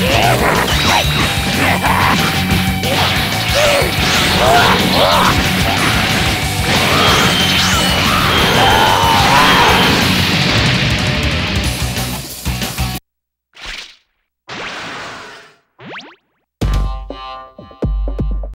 Yeah!